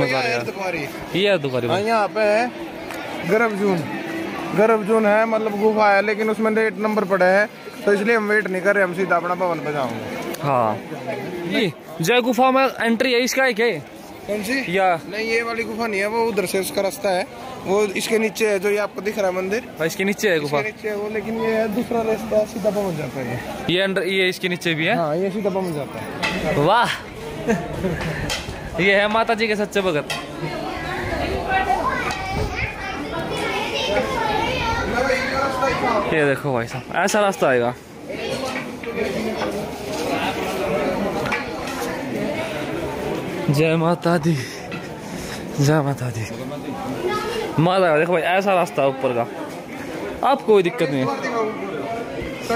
मज़ा आ रहा है ये है हाँ यहाँ पे है। गर्भ जून। गर्भ जून है मतलब गुफा है लेकिन उसमें रेट नंबर पड़े है तो इसलिए हम वेट नहीं कर रहे हम सीधा अपना भवन पे जाऊँगे। हाँ। जय गुफा में एंट्री है इसका है क्या कौन सी? या। नहीं ये वाली गुफा नहीं है वो उधर से उसका रास्ता है। वो इसके नीचे है जो ये आपको दिख रहा है मंदिर। इसके नीचे है गुफा। इसके नीचे है वो लेकिन ये है दूसरा रास्ता सीधा पहुँच जाता है ये। ये अंडर ये इसके नीचे भी है? हाँ ये सीधा पहुँच जाता है। वाह। ये है माता जी के सच्चे भगत। ये देखो भाई साहब ऐसा रास्ता आएगा। जय माता दी जय माता दी माता देखो भाई ऐसा रास्ता ऊपर का। आप कोई दिक्कत नहीं है।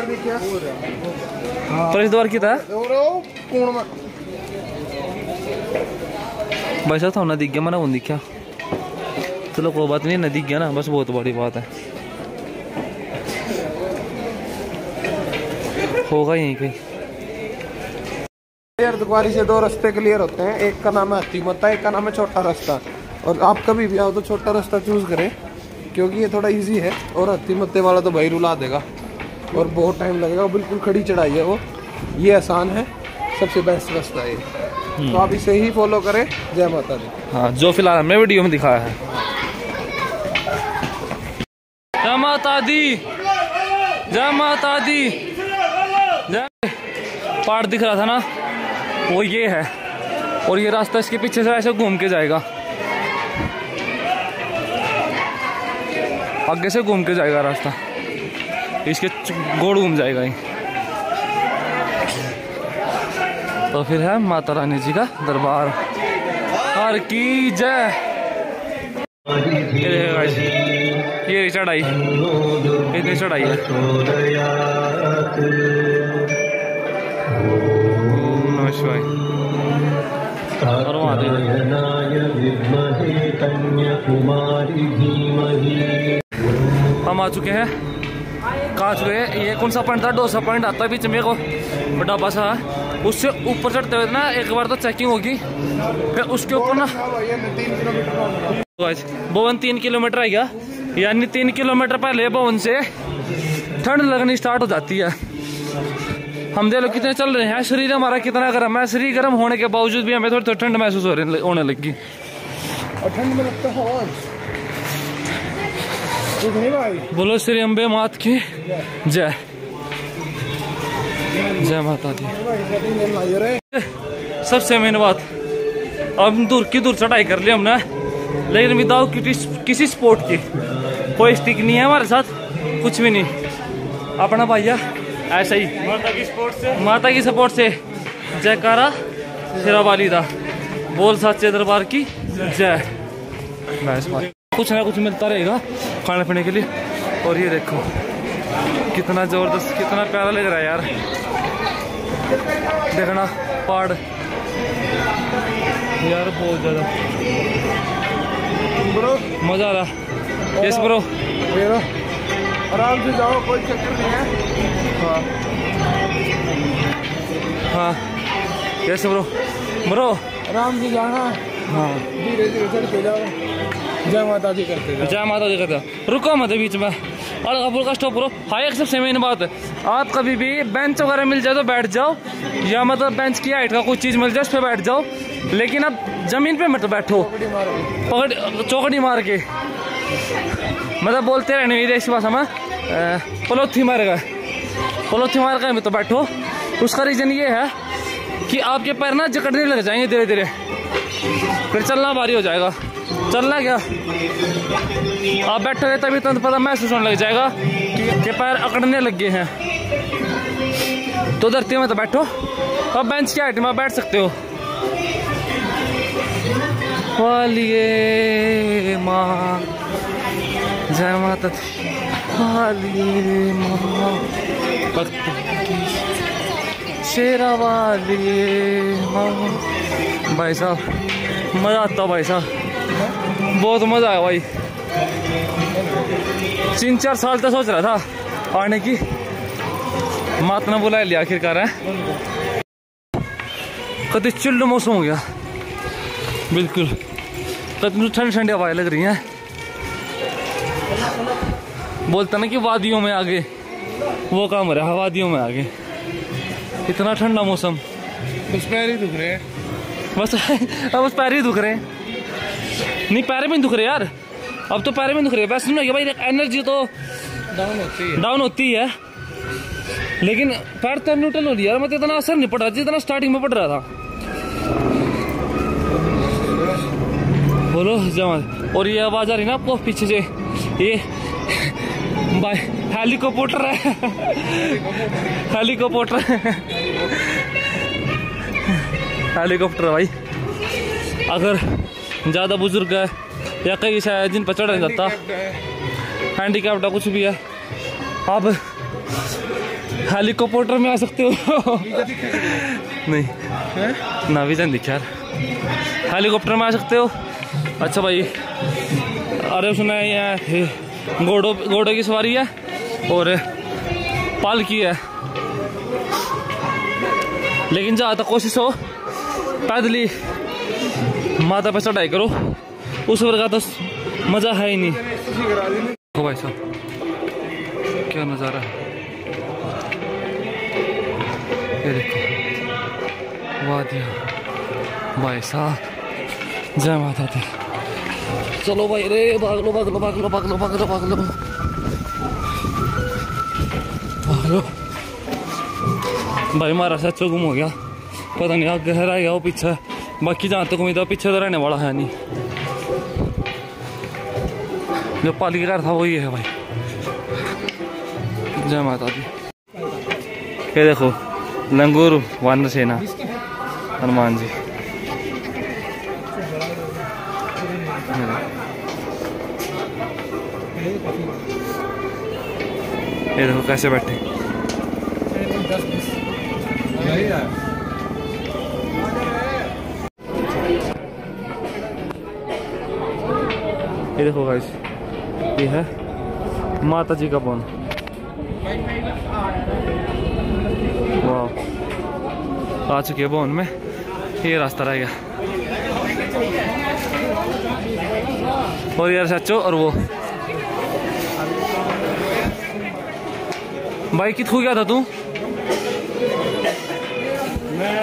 दी प्रवेश द्वार की था भाई साहब था दिख गया मैंने वो दिखा। चलो, कोई बात नहीं, नदी गया ना, बस बहुत बड़ी बात है। होगा यहीं कहीं यार से दो रास्ते क्लियर होते हैं। एक का नाम है हाथी मत्ता एक का नाम है छोटा रास्ता। और आप कभी भी आओ तो छोटा रास्ता चूज़ करें, क्योंकि ये थोड़ा इजी है। और हाथी मत्ते वाला तो भाई रुला देगा। और बहुत टाइम लगेगा, बिल्कुल खड़ी चढ़ाई है वो। ये आसान है, सबसे बेस्ट रास्ता है ये। तो आप इसे ही फॉलो करें। जय माता दी। हाँ जो फ़िलहाल हमने वीडियो में दिखाया है। जय माता दी। जय माता दी। जय। पहाड़ दिख रहा था ना? वो ये है। और ये रास्ता इसके पीछे से ऐसे घूम के जाएगा। आगे से घूम के जाएगा रास्ता। इसके गोड़ घूम जाएगा ये। तो फिर है माता रानी जी का दरबार। हर की जय। ये ये चढ़ाई। इतनी चढ़ाई है? और हम आ चुके हैं। कहाँ चुके हैं? ये कौन सा पॉइंट था? डोसा पॉइंट आता है बीच में को। बड़ा सा है। उससे ऊपर चढ़ते हुए ना एक बार तो चेकिंग होगी। फिर उसके ऊपर ना भवन तीन किलोमीटर है क्या? यानी तीन किलोमीटर पहले भवन से ठंड लगनी स्टार्ट हो जाती है। हम देख लो कितने चल रहे हैं। शरीर हमारा कितना गर्म है। शरीर गर्म होने के बावजूद भी हमें थोड़ी थोड़ी ठंड महसूस हो रही होने लगी। और ठंड में लगता है बोलो श्री अम्बे मात की। जय। जय माता दी। सबसे मेन बात अब दूर की दूर चढ़ाई कर ली हमने लेकिन विदाउट किसी स्पोर्ट की कोई स्टिक नहीं है हमारे साथ कुछ भी नहीं। अपना भैया ऐसा ही। माता की सपोर्ट से। माता की सपोर्ट से। जयकारा शेरा वाली दा बोल साचे दरबार की जय। कुछ ना कुछ मिलता रहेगा खाने पीने के लिए। और ये देखो। कितना ज़बरदस्त कितना प्यारा लग रहा है यार। देखना पहाड़। यार बहुत ज़्यादा। ब्रो। मज़ा आ रहा। यस ब्रो आराम से जाओ कोई चक्कर नहीं है। हाँ। हाँ। यस ब्रो ब्रो आराम से जाना। हाँ। धीरे धीरे चढ़ते जाओ। जय माता दी करते जय माता दी कहते हैं। रुको मत बीच में। और कपूर का स्टॉप करो। हाँ एक सबसे मेन बात है। आप कभी भी बेंच वगैरह मिल जाए तो बैठ जाओ। या मतलब बेंच की हाइट का कुछ चीज़ मिल जाए, उस पर बैठ जाओ। लेकिन अब ज़मीन पे मत बैठो। पकड़, चौकड़ी मार के। मतलब बोलते रहने की देश भाषा में पलोथी मार गए पलोथी मार गए तो बैठो। उसका रीज़न ये है कि आपके पैर ना जकड़ने लग जाएँगे धीरे धीरे फिर चलना भारी हो जाएगा। चलना क्या? आप बैठोगे तभी तुरंत पता महसूस होने लग जाएगा कि, पैर अकड़ने लग हैं। तो धरती में तो बैठो। अब बेंच की हाइट में आप बैठ सकते हो। वालिए माँ जय माता वालिए माँ शेरा वालिए माँ। भाई साहब मज़ा आता भाई साहब। बहुत मज़ा आया भाई। तीन चार साल तक सोच रहा था आने की। मात ने बुला लिया आखिरकार है। कति चिल्ड मौसम हो गया। बिल्कुल। कितनी ठंडी ठंडी हवाएँ लग रही हैं। बोलता ना कि वादियों में आगे। वो काम हो रहा है वादियों में आगे। इतना ठंडा मौसम। उस पैर ही दुख रहे हैं। बस अब बस पैर ही दुख रहे हैं। नहीं पैर में दुख रहे यार। अब तो पैर में दुख रहे। वैसे नहीं भाई एनर्जी तो डाउन होती है। डाउन होती है। लेकिन पैर तो न्यूट्रल हो रही है यार। मतलब इतना असर नहीं पड़ रहा जितना स्टार्टिंग में पड़ रहा था। बोलो जमा और ये आवाज़ आ रही ना आपको पीछे से? ये भाई हेलीकॉप्टर है। हेलीकॉप्टर हेलीकॉप्टर भाई। अगर ज़्यादा बुज़ुर्ग है, या कहीं शायद जिन पर चढ़ा नहीं जाता। हैंडीकैप्ड कुछ भी है। आप हेलीकॉप्टर में आ सकते हो। नहीं। ना विजन दिख यार। हेलीकॉप्टर में आ सकते हो। अच्छा भाई, अरे सुना है ये घोड़ों घोड़ों की सवारी है, और पालकी है। लेकिन तक कोशिश हो, पैदली माता पे चढ़ाई करो। उस वर्ग का तो मज़ा है ही नहीं। देखो भाई साहब, क्या नज़ारा है। ये देखो, वादिया। भाई साहब, जय माता दी। चलो भाई रे, भाग लो भाग लो भाग लो भाग लो भाग लो भाग लो। भाग लो। भाई हमारा सच्चो गुम हो गया। पता नहीं आगे है रह गया वो पीछे। बाकी जहाँ तक उम्मीद है पीछे तो रहने वाला है नहीं। जो पाली घर था वही है भाई। जय माता दी। ये देखो, लंगूर वानर सेना, हनुमान जी। ये देखो कैसे बैठे। ये देखो गाइस ये है माता जी का बोन। वाह आ चुके बोन में ये रास्ता रह गया। और यार सचो और वो। भाई कित गया था तू? मैं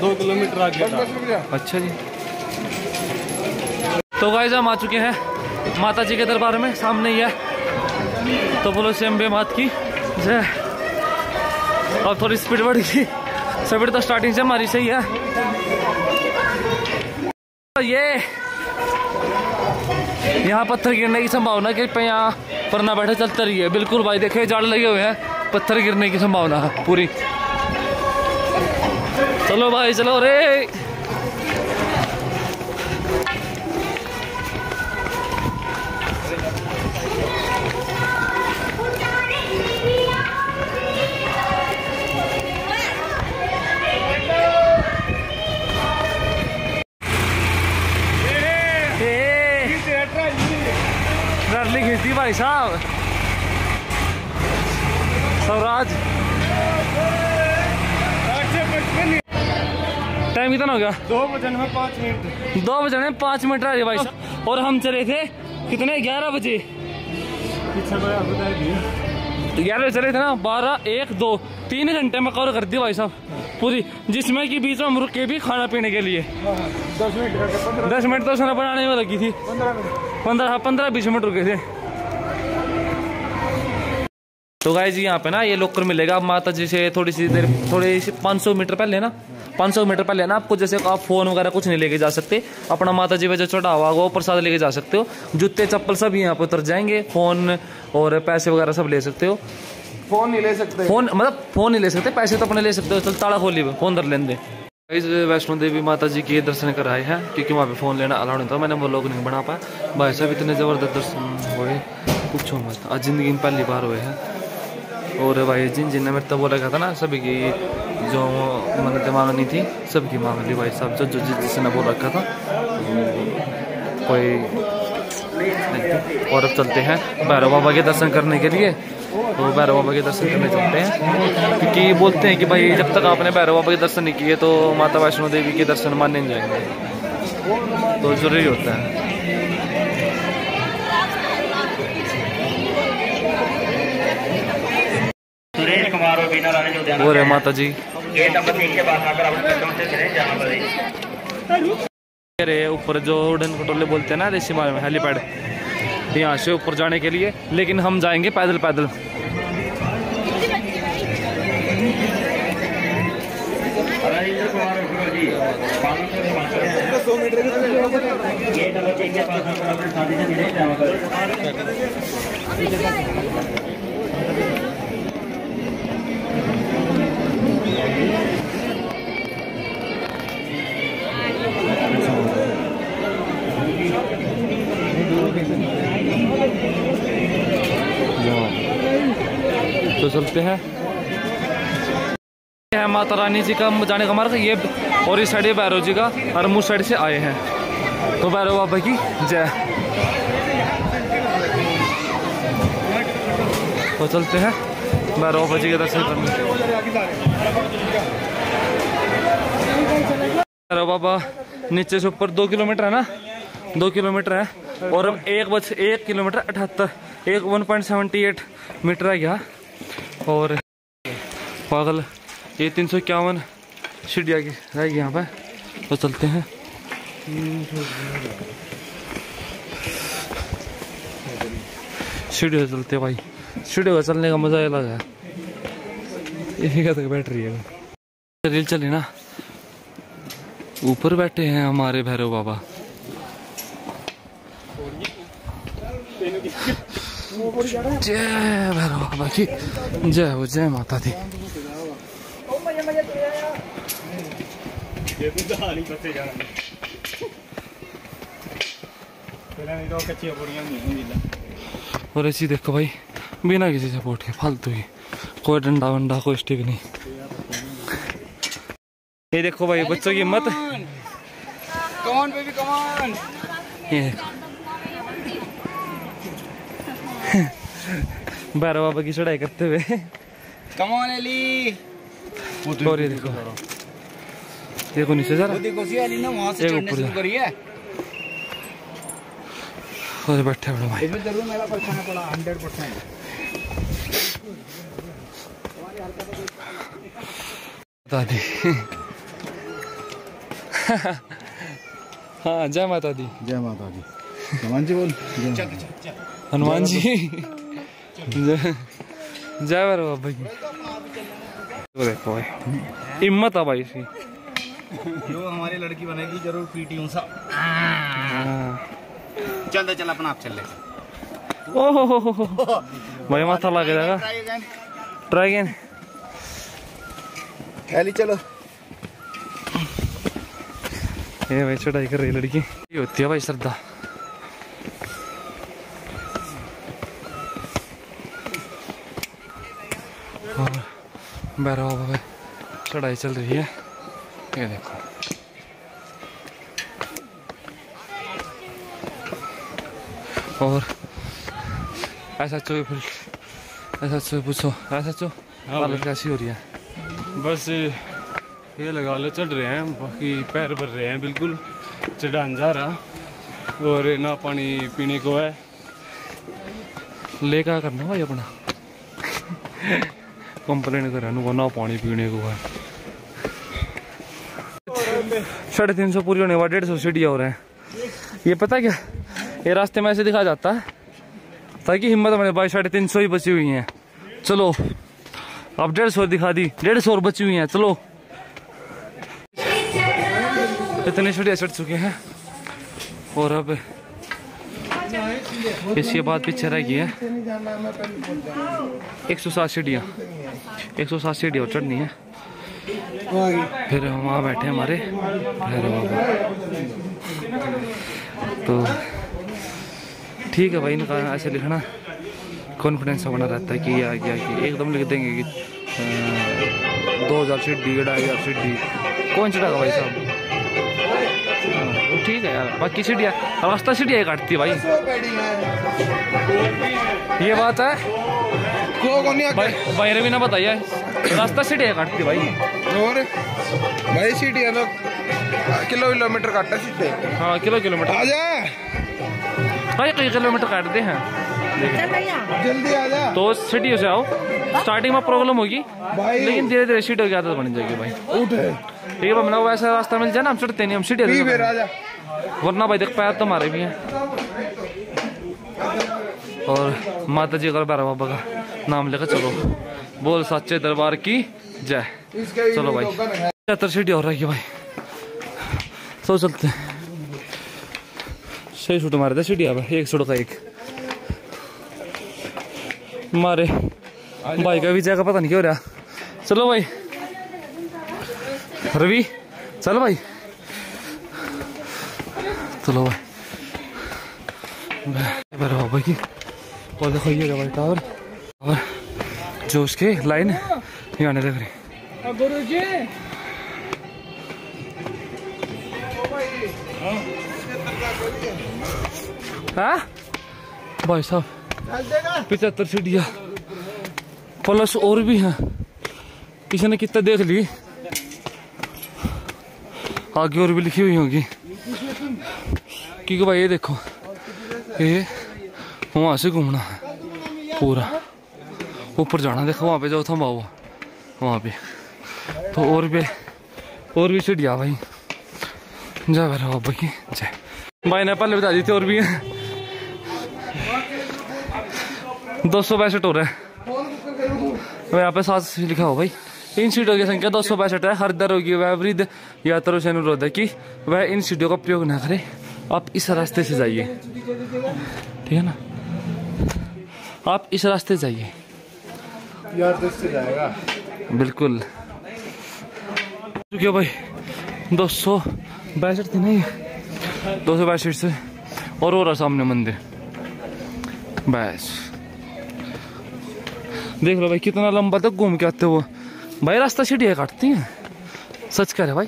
दो किलोमीटर आगे था। अच्छा जी। तो गाइस हम आ चुके हैं माता जी के दरबार में। सामने ही है। तो बोलो शंबे मात की। जय। अब थोड़ी स्पीड बढ़ गई स्पीड तो स्टार्टिंग से हमारी सही है। तो ये यहाँ पत्थर गिरने की संभावना कि यहाँ पर ना बैठे, चलते रहिए। बिल्कुल भाई, देखे, जाल लगे हुए हैं। पत्थर गिरने की संभावना है पूरी। चलो भाई, चलो रे। भाई साहब। स्वराज। टाइम कितना हो गया? दो बजे में पाँच मिनट। दो बजे में पाँच मिनट रह भाई साहब। और हम चले थे कितने? ग्यारह बजे। दिए ग्यारह बजे चले थे ना? बारह एक दो तीन घंटे में कवर कर दी भाई साहब। पूरी जिसमें कि बीच में हम रुके भी खाना पीने के लिए। दस मिनट दस मिनट तो खाना बनाने में लगी थी। पंद्रह पंद्रह बीस मिनट रुके थे। तो गाय जी यहाँ पे ना ये लोकर मिलेगा। आप माता जी से थोड़ी सी देर थोड़ी सी 500 मीटर पहले ना 500 मीटर पहले ना आपको जैसे आप फ़ोन वगैरह कुछ नहीं लेके जा सकते। अपना माता जी पे जो चढ़ा हुआ वो प्रसाद लेके जा सकते हो। जूते चप्पल सब यहाँ पे उतर जाएँगे। फ़ोन और पैसे वगैरह सब ले सकते हो। फ़ोन नहीं ले सकते। फ़ोन मतलब फ़ोन नहीं ले सकते पैसे तो अपने ले सकते हो। चल ताला खोली हुए, फ़ोन धर लेंगे गाइस, वैष्णो देवी माता जी के दर्शन कराए हैं क्योंकि वहाँ पे फ़ोन लेना अलाउड नहीं था। मैंने वो लोग नहीं बना पाया। भाई साहब इतने ज़बरदस्त दर्शन हुए पूछो मत। आज ज़िंदगी में पहली बार हुए हैं। और भाई, जिन जिन ने मेरे तब बोला था ना, सभी की जो मन्नतें मांगनी थी सबकी मांग ली भाई साहब, जो जो जिस जिसने बोल रखा था। कोई और अब चलते हैं भैरव बाबा के दर्शन करने के लिए। तो भैरव बाबा के दर्शन करने चलते हैं। क्योंकि बोलते हैं कि भाई, जब तक आपने भैरव बाबा के दर्शन नहीं किए तो माता वैष्णो देवी के दर्शन माने नहीं जाएँगे। तो ज़रूरी होता है सुरेश कुमार और बीना रानी लुधियाना वो रे माता जी गेट नंबर तीन के पास आकर अपने कदम से चले जहाँ पर अरे ऊपर जो उड़न खटोले बोलते हैं ना ऋषि मार में हेलीपैड। यहाँ से ऊपर जाने के लिए लेकिन हम जाएँगे पैदल पैदल। और जी गेट के पास तो चलते हैं। है माता रानी जी का जाने का मार्ग, ये और इस साइड ये भैरव जी का हम उस साइड से आए हैं। तो भैरव बाबा की जय। तो चलते हैं, भैरव बाबा जी के दर्शन करने। भैरव बाबा नीचे से ऊपर दो किलोमीटर है ना? दो किलोमीटर है। और अब एक बज, एक किलोमीटर अठहत्तर, एक one point seventy eight metre है गया और पागल, ये तीन सौ इक्यावन सीढ़िया की रहेगी यहाँ पर तो चलते हैं। सीढ़ियों से चलते भाई। सीढ़ियों का चलने का मज़ा अलग है। इसी का तक बैठ रही है। रील चली ना। ऊपर बैठे हैं हमारे भैरव बाबा। जय भैरव बाबा की। जय हो, जय माता दी। और ऐसी देखो भाई, बिना किसी सपोर्ट के, फालतू ही। कोई डंडा वंडा, कोई स्टिक नहीं। ये देखो भाई बच्चों की हिम्मत कमान बेबी कमान ये। देखो भैरव बाबा की चढ़ाई करते हुए। कमान एली और ये देखो। देखो नीचे जरा। वो देखो सी एली ना वहाँ से चढ़ने शुरू करी है। और बैठे बड़ो भाई। इसमें ज़रूर मेरा परछाना पड़ा हंड्रेड परसेंट दादी हाँ जय माता दी। जय माता दी। कमान जी बोल। हनुमान जी। जय बाबा तो देखो भाई हिम्मत है भाई इसकी। जो हमारी लड़की बनेगी ज़रूर पीटी ऊंसा हाँ। चल दे चल अपना आप चल ले। ओहो हो हो। भाई माथा लग जाएगा ट्राई अगेन ट्राई चलो। ये भाई चढ़ाई कर रही लड़की ये होती है भाई श्रद्धा और बाबा चढ़ाई चल रही है ये देखो और ऐसा चो फिर ऐसा चो पूछो ऐसा चो हालत कैसी हो रही है बस ये लगा लो चढ़ रहे हैं बाकी पैर भर रहे हैं बिल्कुल चढ़ान जा रहा और ना पानी पीने को है ले क्या करना भाई अपना कंप्लेन कर रहा ना पानी पीने को है साढ़े तीन सौ पूरी होने वाला डेढ़ सौ सीढ़ी हो रहे हैं ये पता क्या ये रास्ते में ऐसे दिखा जाता है ताकि हिम्मत बने भाई साढ़े तीन सौ ही बची हुई हैं चलो अब डेढ़ सौ दिखा दी डेढ़ सौ और बची हुई हैं चलो इतनी सीढ़ियाँ चढ़ चुके हैं। और अब इसके बाद पीछे रह गई है एक सौ सात सीढ़ियाँ। एक सौ सात सीढ़ियाँ और चढ़नी है। फिर हम वहाँ बैठे हमारे। तो ठीक है भाई, इनका ऐसे लिखना। कॉन्फिडेंस बना रहता है कि ये आ गया कि एकदम लिख देंगे कि दो हज़ार सीढ़ी ढाई हज़ार सीढ़ी। कौन चढ़ागा भाई साहब? हाँ, ठीक है यार। बाकी सीढ़ियाँ रास्ता सीढ़ियाँ ही काटती है भाई। ये बात है। भाई भाई ना बताइए रास्ता सीढ़ियाँ काटती है भाई। और? भाई सीढ़ियाँ तो किलो किलोमीटर काटा सीधे हाँ किलो किलोमीटर। आ जा। कई कई किलोमीटर काटते हैं। जल्दी आ जा। तो सीढ़ियों से आओ। स्टार्टिंग में प्रॉब्लम होगी। लेकिन धीरे धीरे सीढ़ियों की आदत बन जाएगी भाई। उठ। ठीक है हमने वैसा रास्ता मिल जाए ना हम चढ़ते नहीं हम जा वरना भाई देख पैर तो हमारे भी हैं। और माता जी का भैरव बाबा का। नाम लेकर चलो। बोल सच्चे दरबार की जय। चलो भाई। पचहत्तर सीढ़ी और रही है भाई। सो चलते सही शूट मारे थे सीढ़ी अब एक शूट का एक। मारे। भाई का भी जगह पता नहीं क्या हो रहा। चलो भाई। रवि, चल भाई। चलो भाई। बाबा की और देखो ये भाई, टावर। और जो उसके लाइन ये आने लग रही। हाँ? भाई साहब पिछहत्तर सीढ़िया। प्लस और भी हैं। किसी ने कितना देख ली? आगे और भी लिखी हुई होगी। क्योंकि भाई ये देखो, ये वहाँ से घूमना है, पूरा। ऊपर जाना देखो, वहाँ पे जो थमा हुआ वहाँ पे। तो और भी और भी सीढ़िया भाई। जय भैरव बाबा की। जय। भाई ने पहले बता दी थी और भी है। दो सौ पैंसठ हो। रहा है यहाँ पे सात लिखा हो भाई। इन सीटों की संख्या दो सौ पैंसठ है। हर दर होगी वह वृद्ध यात्रियों से अनुरोध है कि वह इन सीटों का प्रयोग न करे। आप इस रास्ते से जाइए। ठीक है ना? आप इस रास्ते जाइए। यार से जाएगा। बिल्कुल। क्यों भाई। दो सौ बैसठ थी नहीं दो सौ बैसठ से और हो रहा सामने मंदिर। बस। देख लो भाई कितना लंबा तक घूम के आते हो। भाई रास्ता सीढ़ियाँ काटती हैं। सच कह रहे भाई।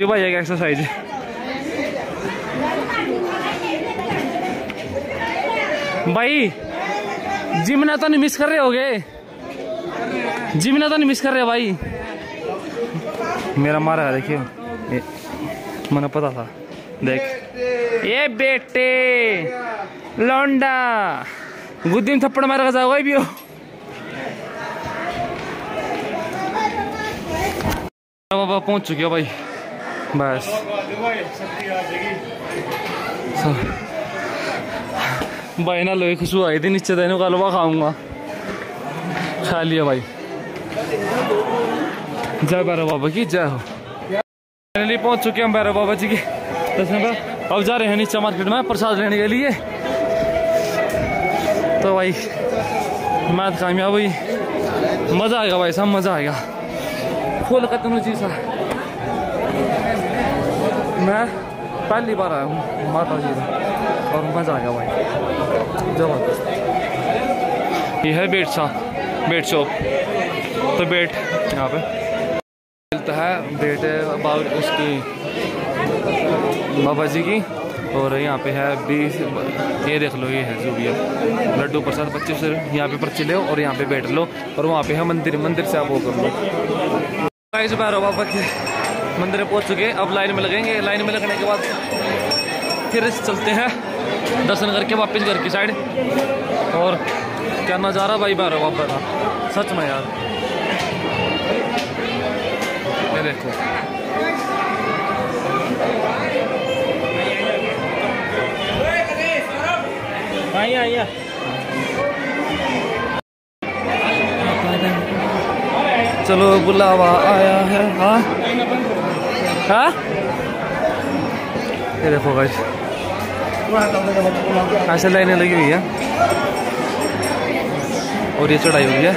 ये भाई एक एक्सरसाइज है। भाई जिम ना तो नहीं मिस कर रहे होगे। जिम ना तो नहीं मिस कर रहे भाई। मेरा मारा है देखियो। ये, मैंने पता था। देख। ये बेटे लौंडा। गुद्दी में थप्पड़ मार जाओ भी हो बाबा पहुँच चुके हो भाई। बस। भाई ना लोही खुशबू आई थी नीचे देने का हलवा खाऊँगा। खा लिया भाई। जय भैरव बाबा की, जय हो। फाइनली पहुँच चुके हैं भैरव बाबा जी के दर्शन पर। अब जा रहे हैं नीचे मार्केट में प्रसाद लेने के लिए। तो भाई मैं कामयाब हुई मज़ा आएगा भाई सब मज़ा आएगा। खत्म चीज़ मैं पहली बार आया हूँ माता जी का, और मज़ा आएगा भाई। ज़बरदस्त। ये है बेट शॉप बेट शॉप। तो बेट यहाँ पे। मिलता है, बेट बाबा उसकी बाबा जी की, और यहाँ पे है बीस, ये देख लो, ये है जो भी है लड्डू प्रसाद पच्चीस यहाँ पे पर्ची लो, और यहाँ पे बैठ लो, और वहाँ पे है मंदिर मंदिर से आप वो कर लो। गाइस भैरव बाबा के मंदिर पहुँच चुके अब लाइन में लगेंगे। लाइन में लगने के बाद फिर चलते हैं दर्शन करके वापस घर की साइड और क्या नज़ारा भाई भैरव बाबा का सच में यार। ये देखो। आइए आइए। चलो बुलावा आया है हाँ? हाँ? ये देखो गाइस ऐसे लाइनें लगी हुई है। और ये चढ़ाई हुई है।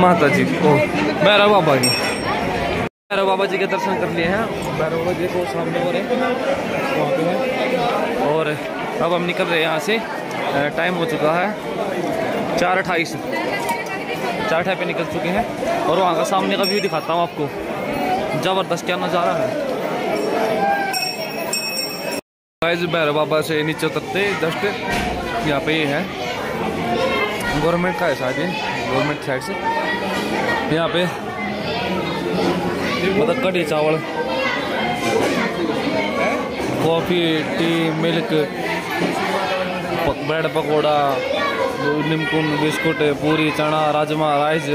माता जी को। भैरव बाबा की। भैरव बाबा जी के दर्शन कर लिए हैं। भैरव बाबा जी को सामने हो रहे हैं। और अब हम निकल रहे हैं यहाँ से। टाइम हो चुका है चार अट्ठाईस। चार अठाई पे निकल चुके हैं और वहाँ का सामने का व्यू दिखाता हूँ आपको। ज़बरदस्त क्या नज़ारा है। गाइस भैरव बाबा से नीचे उतरते, जस्ट यहाँ पे ये है। गवर्नमेंट का है शायद ये गवर्नमेंट साइड से। यहाँ पे मतलब कढ़ी चावल, coffee, tea milk bread pakora निमकुन biscuit puri chana rajma rice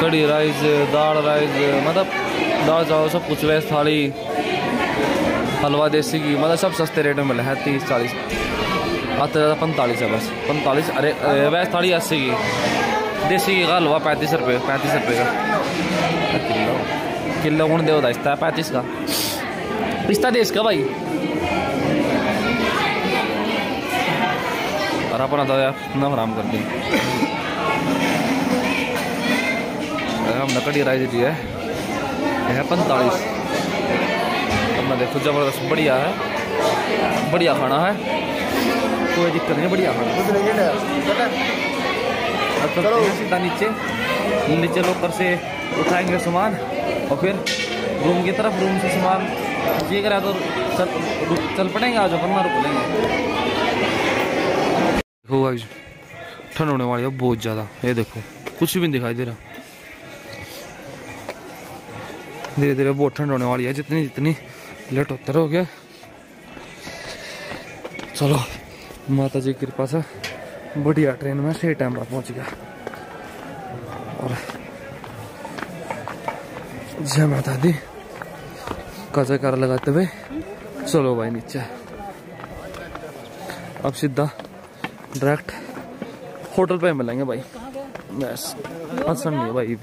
kadhi rice dal rice मतलब दाल चावल सब कुछ वैस थाली हलवा देसी घी मतलब सब सस्ते रेट में मिला है तीस चालीस आते ज़्यादा पैंतालीस है बस पैंतालीस अरे वैस थाली अस्सी की देसी घी का हलवा पैंतीस रुपये पैंतीस रुपये का किलो किलो कौन दे इस्ता है पैंतीस का पिस्ता देश का भाई और अपना तो यार ना हराम कर दी हम लकड़ी राइस दी है। है पैंतालीस। अपना देखो ज़बरदस्त बढ़िया है। बढ़िया खाना है। कोई दिक्कत नहीं बढ़िया खाना तो सीधा नीचे। नीचे लोग कर से उठाएँगे सामान और फिर रूम की तरफ़ रूम से सामान। ये करा तो चल चल पड़ेंगे आज अपन ना रुक लेंगे। देखो गाइस ठंड होने वाली है बहुत ज़्यादा। ये देखो, कुछ भी नहीं दिखाई दे रहा। धीरे धीरे बहुत ठंड होने वाली है, जितनी जितनी लेट होता रहो गया चलो माता जी की कृपा से बढ़िया ट्रेन में सही टाइम पर पहुँच गया। और जय माता दी का जयकारा लगाते हुए चलो भाई नीचे। अब सीधा डायरेक्ट होटल पे मिलेंगे भाई। बस पसंद नहीं है भाई।